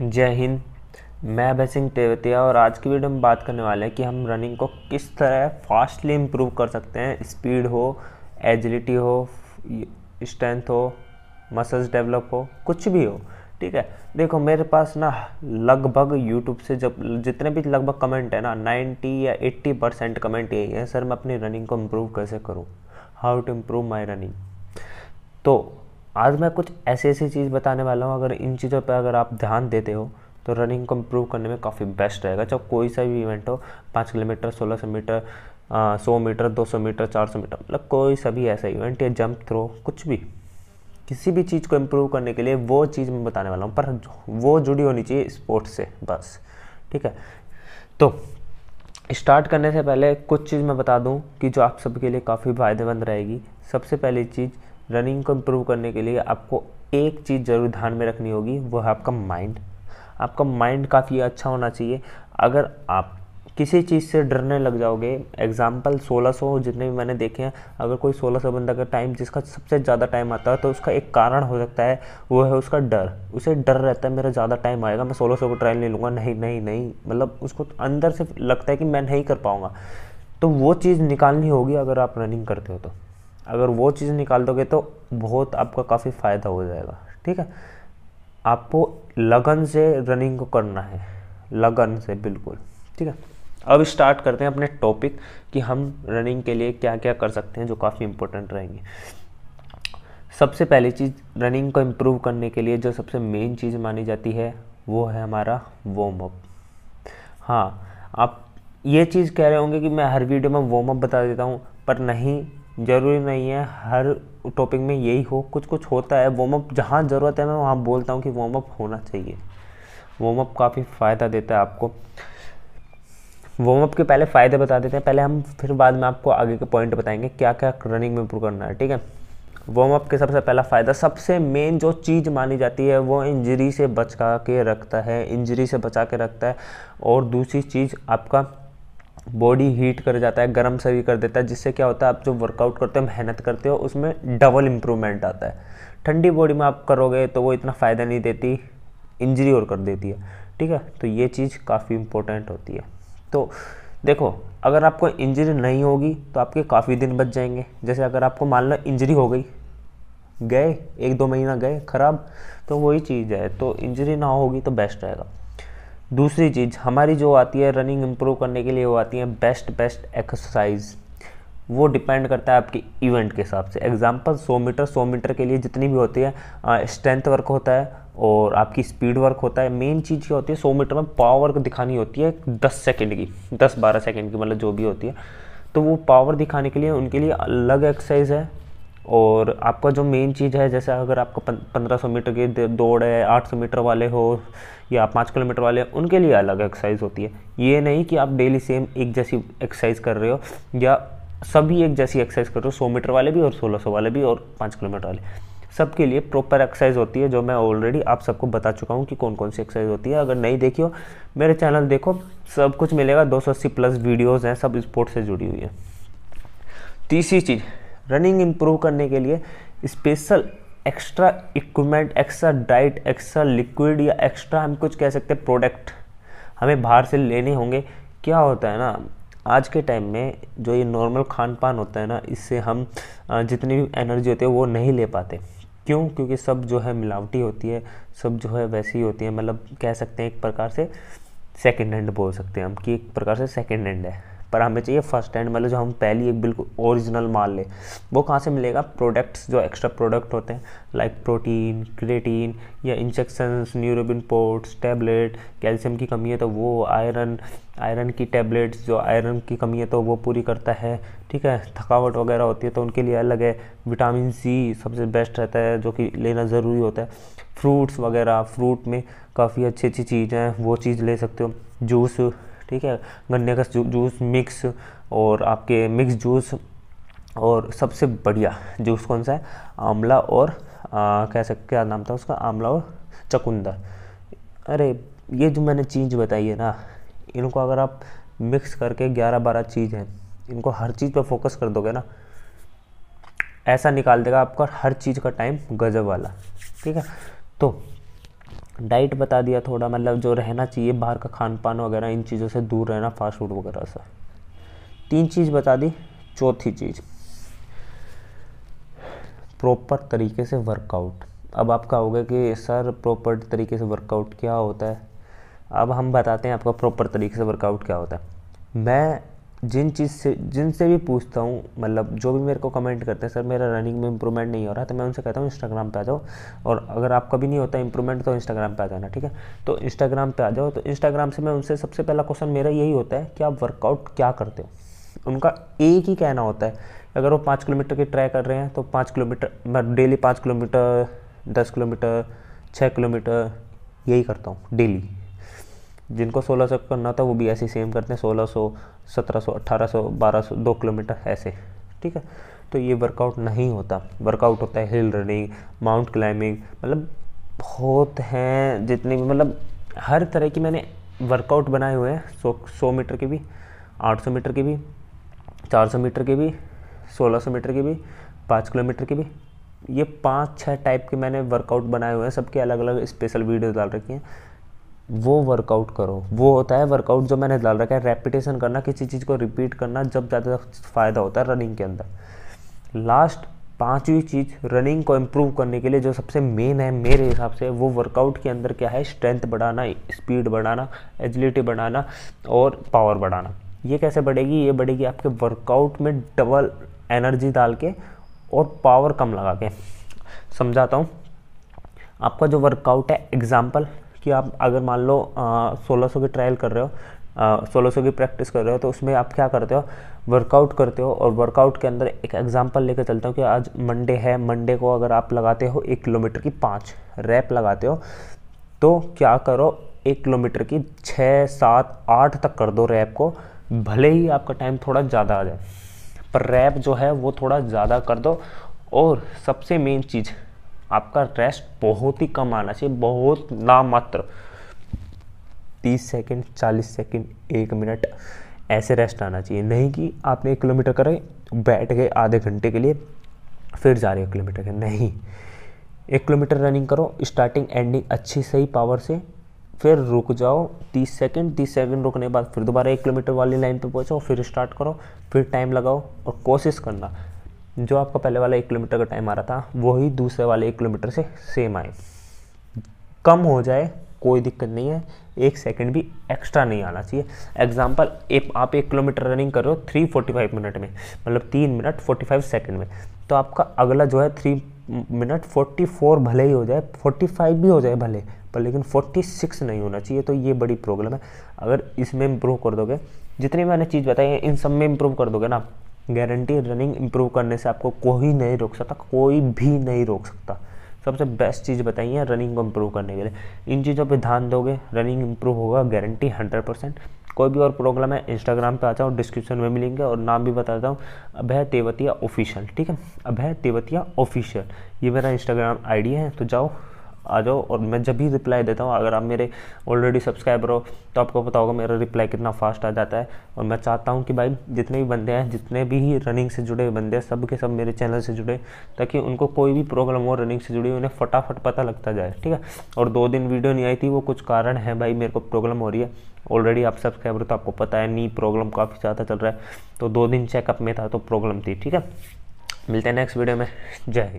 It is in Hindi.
जय हिंद। मैं अभय सिंह तेवतिया और आज की वीडियो में बात करने वाले हैं कि हम रनिंग को किस तरह फास्टली इम्प्रूव कर सकते हैं। स्पीड हो एजिलिटी हो स्ट्रेंथ हो मसल्स डेवलप हो, कुछ भी हो, ठीक है? देखो, मेरे पास ना लगभग यूट्यूब से जब, जितने भी लगभग कमेंट है ना 90 या 80 परसेंट कमेंट यही है। सर, मैं अपनी रनिंग को इम्प्रूव कैसे करूँ? How to improve my running तो आज मैं कुछ ऐसी ऐसी चीज़ बताने वाला हूँ, अगर इन चीज़ों पर अगर आप ध्यान देते हो तो रनिंग को इम्प्रूव करने में काफ़ी बेस्ट रहेगा। चाहे कोई सा भी इवेंट हो, पाँच किलोमीटर, सोलह सौ मीटर सौ मीटर, दो सौ मीटर, चार सौ मीटर मतलब कोई सा भी ऐसा इवेंट या जंप थ्रो कुछ भी, किसी भी चीज़ को इम्प्रूव करने के लिए वो चीज़ मैं बताने वाला हूँ, पर वो जुड़ी होनी चाहिए स्पोर्ट्स से, बस, ठीक है? तो स्टार्ट करने से पहले कुछ चीज़ मैं बता दूँ कि जो आप सबके लिए काफ़ी फ़ायदेमंद रहेगी। सबसे पहली चीज़ रनिंग को इम्प्रूव करने के लिए आपको एक चीज़ ज़रूर ध्यान में रखनी होगी, वो है आपका माइंड आपका माइंड काफ़ी अच्छा होना चाहिए। अगर आप किसी चीज़ से डरने लग जाओगे एग्ज़ाम्पल 1600 जितने भी मैंने देखे हैं, अगर कोई 1600 बंदा का टाइम जिसका सबसे ज़्यादा टाइम आता है तो उसका एक कारण हो सकता है, वो है उसका डर। उसे डर रहता है, मेरा ज़्यादा टाइम आएगा, मैं 1600 को ट्रायल नहीं लूँगा, नहीं नहीं नहीं। मतलब उसको अंदर से लगता है कि मैं नहीं कर पाऊँगा। तो वो चीज़ निकालनी होगी अगर आप रनिंग करते हो तो। अगर वो चीज़ निकाल दोगे तो बहुत आपका काफ़ी फ़ायदा हो जाएगा, ठीक है? आपको लगन से रनिंग को करना है, लगन से बिल्कुल, ठीक है? अब स्टार्ट करते हैं अपने टॉपिक कि हम रनिंग के लिए क्या क्या कर सकते हैं जो काफ़ी इंपॉर्टेंट रहेंगे। सबसे पहली चीज़ रनिंग को इम्प्रूव करने के लिए जो सबसे मेन चीज़ मानी जाती है, वो है हमारा वार्म अप हाँ आप ये चीज़ कह रहे होंगे कि मैं हर वीडियो में वार्म अप बता देता हूँ, पर नहीं ज़रूरी नहीं है, हर टॉपिक में यही हो, कुछ कुछ होता है वार्म अप जहाँ ज़रूरत है, मैं वहाँ बोलता हूँ कि वार्म अप होना चाहिए। वार्म अप काफ़ी फ़ायदा देता है आपको। वार्म अप के पहले फ़ायदे बता देते हैं, पहले हम फिर बाद में आपको आगे के पॉइंट बताएँगे क्या क्या रनिंग में इम्प्रूव करना है, ठीक है? वार्म अप के सबसे पहला फ़ायदा, सबसे मेन जो चीज़ मानी जाती है, वो इंजरी से बचा के रखता है इंजरी से बचा के रखता है, और दूसरी चीज़ आपका बॉडी हीट कर जाता है, गर्म शरीर कर देता है, जिससे क्या होता है, आप जो वर्कआउट करते हो, मेहनत करते हो, उसमें डबल इम्प्रूवमेंट आता है। ठंडी बॉडी में आप करोगे तो वो इतना फ़ायदा नहीं देती इंजरी और कर देती है, ठीक है? तो ये चीज़ काफ़ी इंपॉर्टेंट होती है। तो देखो, अगर आपको इंजरी नहीं होगी तो आपके काफ़ी दिन बच जाएँगे। जैसे अगर आपको मान लो इंजरी हो गई, गए, एक दो महीना गए, ख़राब तो वही चीज़ है। तो इंजरी ना होगी तो बेस्ट रहेगा। दूसरी चीज़, हमारी जो आती है रनिंग इम्प्रूव करने के लिए, वो आती है बेस्ट बेस्ट एक्सरसाइज वो डिपेंड करता है आपके इवेंट के हिसाब से। एग्जांपल 100 मीटर 100 मीटर के लिए जितनी भी होती है स्ट्रेंथ वर्क होता है और आपकी स्पीड वर्क होता है। मेन चीज़ क्या होती है 100 मीटर में पावर दिखानी होती है 10 सेकंड की 10-12 सेकंड की मतलब जो भी होती है। तो वो पावर दिखाने के लिए, उनके लिए अलग एक्सरसाइज है। और आपका जो मेन चीज़ है, जैसे अगर आपका पंद्रह सौ मीटर की दौड़ है, आठ सौ मीटर वाले हो या पाँच किलोमीटर वाले, उनके लिए अलग एक्सरसाइज होती है। ये नहीं कि आप डेली सेम एक जैसी एक्सरसाइज कर रहे हो या सभी एक जैसी एक्सरसाइज कर रहे हो, सौ मीटर वाले भी और सोलह सौ वाले भी और पाँच किलोमीटर वाले। सबके लिए प्रॉपर एक्सरसाइज होती है, जो मैं ऑलरेडी आप सबको बता चुका हूँ कि कौन कौन सी एक्सरसाइज होती है। अगर नहीं देखी हो, मेरे चैनल देखो, सब कुछ मिलेगा, दो सौ अस्सी प्लस वीडियोज़ हैं, सब स्पोर्ट्स से जुड़ी हुई है। तीसरी चीज़ रनिंग इम्प्रूव करने के लिए special extra equipment, extra diet, extra liquid या एक्स्ट्रा हम कुछ कह सकते हैं प्रोडक्ट हमें बाहर से लेने होंगे। क्या होता है ना, आज के टाइम में जो ये नॉर्मल खान पान होता है ना, इससे हम जितनी भी एनर्जी होती है वो नहीं ले पाते। क्यों? क्योंकि सब जो है मिलावटी होती है, सब जो है वैसी होती है। मतलब कह सकते हैं एक प्रकार से सेकेंड हैंड बोल सकते हैं हम कि एक प्रकार से सेकेंड हैंड है। पर हमें चाहिए फ़र्स्ट हैंड मतलब जो हम पहली एक बिल्कुल ओरिजिनल माल ले। वो कहाँ से मिलेगा? प्रोडक्ट्स जो एक्स्ट्रा प्रोडक्ट होते हैं लाइक प्रोटीन क्रेटीन या injections Neurobion forte tablet calcium की कमी है तो वो आयरन आयरन की टैबलेट्स जो आयरन की कमी है तो वो पूरी करता है। ठीक है? थकावट वगैरह होती है तो उनके लिए अलग है। विटामिन सी सबसे बेस्ट रहता है, जो कि लेना ज़रूरी होता है। फ्रूट्स वगैरह फ्रूट में काफ़ी अच्छी अच्छी चीज़ें हैं, वो चीज़ ले सकते हो। जूस ठीक है? गन्ने का जूस मिक्स और आपके मिक्स जूस और सबसे बढ़िया जूस कौन सा है? आंवला और आ, कह सकते क्या नाम था उसका? आंवला और चकुंदर। अरे ये जो मैंने चीज़ बताई है ना इनको अगर आप मिक्स करके ग्यारह बारह चीज़ हैं इनको हर चीज़ पर फोकस कर दोगे ना ऐसा निकाल देगा आपका हर चीज़ का टाइम गजब वाला। ठीक है? तो डाइट बता दिया थोड़ा मतलब जो रहना चाहिए, बाहर का खान पान वगैरह, इन चीज़ों से दूर रहना फास्ट फ़ूड वगैरह से। तीन चीज़ बता दी, चौथी चीज़। प्रॉपर तरीके से वर्कआउट अब आप कहोगे कि, सर प्रॉपर तरीके से वर्कआउट क्या होता है? अब हम बताते हैं आपका प्रॉपर तरीके से वर्कआउट क्या होता है। मैं जिन चीज़ से जिनसे भी पूछता हूँ मतलब जो भी मेरे को कमेंट करते हैं, सर, मेरा रनिंग में इंप्रूवमेंट नहीं हो रहा तो मैं उनसे कहता हूँ इंस्टाग्राम पे आ जाओ। और अगर आपका भी नहीं होता इंप्रूवमेंट तो इंस्टाग्राम पे आ जाना, ठीक है? तो इंस्टाग्राम पे आ जाओ तो इंस्टाग्राम से मैं उनसे सबसे पहला क्वेश्चन मेरा यही होता है, कि आप वर्कआउट क्या करते हो? उनका एक ही कहना होता है, अगर वो पाँच किलोमीटर की ट्राई कर रहे हैं तो पाँच किलोमीटर, मैं डेली पाँच किलोमीटर, दस किलोमीटर छः किलोमीटर यही करता हूँ डेली जिनको 1600 करना था, वो भी ऐसे सेम करते हैं 1600 1700 1800 1200 दो किलोमीटर ऐसे, ठीक है? तो ये वर्कआउट नहीं होता। वर्कआउट होता है हिल रनिंग माउंट क्लाइंबिंग मतलब बहुत हैं जितने भी मतलब हर तरह की मैंने वर्कआउट बनाए हुए हैं, सौ सौ मीटर के भी, आठ सौ मीटर के भी, चार सौ मीटर के भी, सोलह सौ मीटर के भी, पाँच किलोमीटर के भी, ये पाँच छः टाइप के मैंने वर्कआउट बनाए हुए हैं, सबके अलग अलग स्पेशल वीडियो डाल रखी हैं। वो वर्कआउट करो। वो होता है वर्कआउट जो मैंने डाल रखा है रेपिटेशन करना, किसी चीज़ को रिपीट करना जब ज़्यादा फ़ायदा होता है रनिंग के अंदर। लास्ट पांचवी चीज़ रनिंग को इम्प्रूव करने के लिए जो सबसे मेन है, मेरे हिसाब से वो वर्कआउट के अंदर क्या है? स्ट्रेंथ बढ़ाना स्पीड बढ़ाना एजिलिटी बढ़ाना और पावर बढ़ाना। ये कैसे बढ़ेगी? ये बढ़ेगी आपके वर्कआउट में डबल एनर्जी डाल के और पावर कम लगा के। समझाता हूँ। आपका जो वर्कआउट है एग्ज़ाम्पल कि आप अगर मान लो सोलह सौ की ट्रायल कर रहे हो सोलह सौ की प्रैक्टिस कर रहे हो तो उसमें आप क्या करते हो? वर्कआउट करते हो और वर्कआउट के अंदर एक एग्जांपल लेकर चलता हूँ कि आज मंडे है मंडे को अगर आप लगाते हो एक किलोमीटर की पाँच रैप लगाते हो तो क्या करो? एक किलोमीटर की छः, सात, आठ तक कर दो रैप को, भले ही आपका टाइम थोड़ा ज़्यादा आ जाए, पर रैप जो है वो थोड़ा ज़्यादा कर दो। और सबसे मेन चीज़ आपका रेस्ट बहुत ही कम आना चाहिए, बहुत ना मात्र। तीस सेकेंड चालीस सेकेंड एक मिनट ऐसे रेस्ट आना चाहिए। नहीं कि आपने एक किलोमीटर करे, बैठ गए आधे घंटे के लिए, फिर जा रहे हो किलोमीटर के। नहीं। एक किलोमीटर रनिंग करो स्टार्टिंग एंडिंग अच्छी सही पावर से। फिर रुक जाओ, तीस सेकंड तीस सेकंड रुकने के बाद फिर दोबारा एक किलोमीटर वाली लाइन पे पहुंचो, फिर स्टार्ट करो, फिर टाइम लगाओ और कोशिश करना। जो आपका पहले वाला एक किलोमीटर का टाइम आ रहा था, वही दूसरे वाले एक किलोमीटर से सेम आए। कम हो जाए, कोई दिक्कत नहीं है, एक सेकंड भी एक्स्ट्रा नहीं आना चाहिए। एग्ज़ाम्पल एक, आप एक किलोमीटर रनिंग कर रहे हो थ्री फोर्टी फाइव मिनट में मतलब तीन मिनट फोर्टी फाइव सेकेंड में तो आपका अगला जो है थ्री मिनट फोर्टी फोर भले ही हो जाए फोर्टी फाइव भी हो जाए भले, पर लेकिन फोर्टी सिक्स नहीं होना चाहिए तो ये बड़ी प्रॉब्लम है। अगर इसमें इम्प्रूव कर दोगे, जितनी मैंने चीज़ बताई है, इन सब में इम्प्रूव कर दोगे ना गारंटी रनिंग इम्प्रूव करने से आपको कोई नहीं रोक सकता, कोई भी नहीं रोक सकता। सबसे बेस्ट चीज़ बताइए रनिंग को इम्प्रूव करने के लिए। इन चीज़ों पे ध्यान दोगे रनिंग इम्प्रूव होगा गारंटी हंड्रेड परसेंट कोई भी और प्रॉब्लम है इंस्टाग्राम पे आ जाओ डिस्क्रिप्शन में मिलेंगे और नाम भी बताता हूँ, अभय तेवतिया ऑफिशियल ठीक है? अभय तेवतिया ऑफिशियल ये मेरा इंस्टाग्राम आईडी है तो जाओ आ जाओ और मैं जब भी रिप्लाई देता हूँ, अगर आप मेरे ऑलरेडी सब्सक्राइबर हो तो आपको पता होगा मेरा रिप्लाई कितना फास्ट आ जाता है। और मैं चाहता हूँ कि भाई, जितने भी बंदे हैं, जितने भी रनिंग से जुड़े बंदे हैं, सब के सब मेरे चैनल से जुड़े, ताकि उनको कोई भी प्रॉब्लम हो रनिंग से जुड़ी, उन्हें फटाफट पता लगता जाए, ठीक है? और दो दिन वीडियो नहीं आई थी, वो कुछ कारण है भाई, मेरे को प्रॉब्लम हो रही है। ऑलरेडी आप सब्सक्राइबर तो आपको पता है नी प्रॉब्लम काफ़ी ज़्यादा चल रहा है। तो दो दिन चेकअप में था तो प्रॉब्लम थी, ठीक है? मिलते हैं नेक्स्ट वीडियो में। जय हिंद।